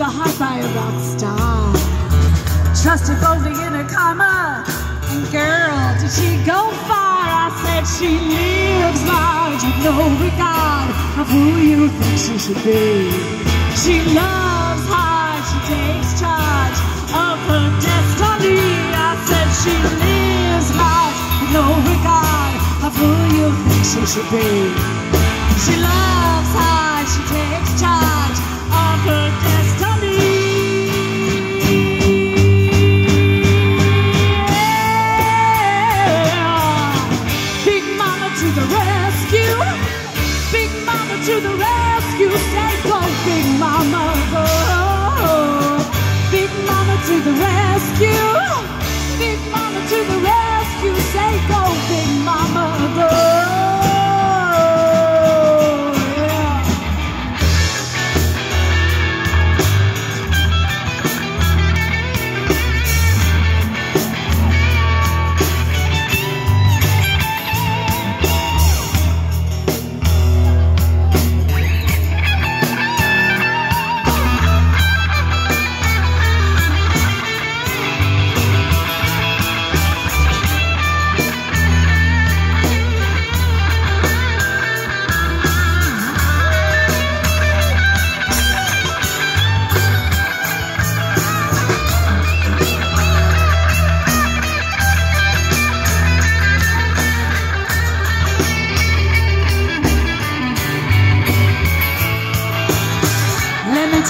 the heart by a rock star. Trusted boldly in her karma. And girl, did she go far? I said she lives large with no regard of who you think she should be. She loves hard, she takes charge of her destiny. I said she lives large with no regard of who you think she should be. She loves hard, she takes charge of her destiny. To the rescue.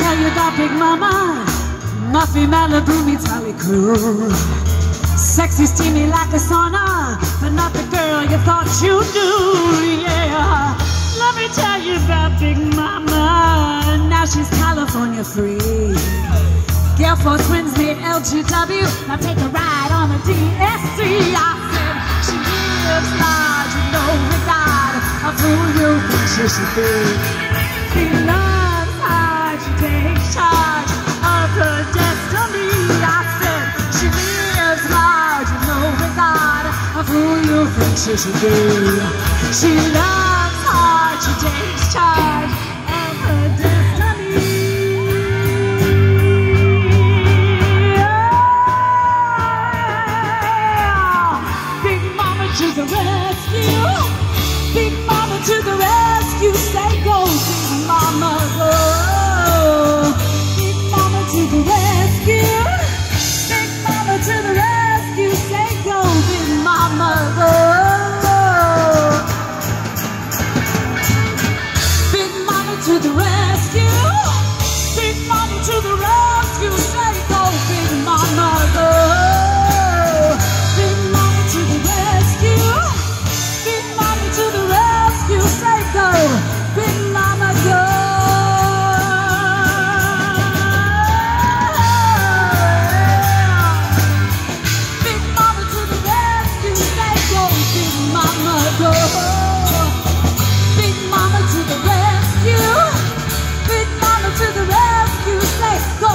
Tell you about Big Mama. Muffy Malibu meets Holly Crew. Sexy, steamy like a sauna, but not the girl you thought you knew. Yeah. Let me tell you about Big Mama. Now she's California free. Gale Force twins made LGW. Now take a ride on the DSC. I said she lives large with no regard of who you think she should be. kisses do. She loves hard, she takes.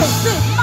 Hey.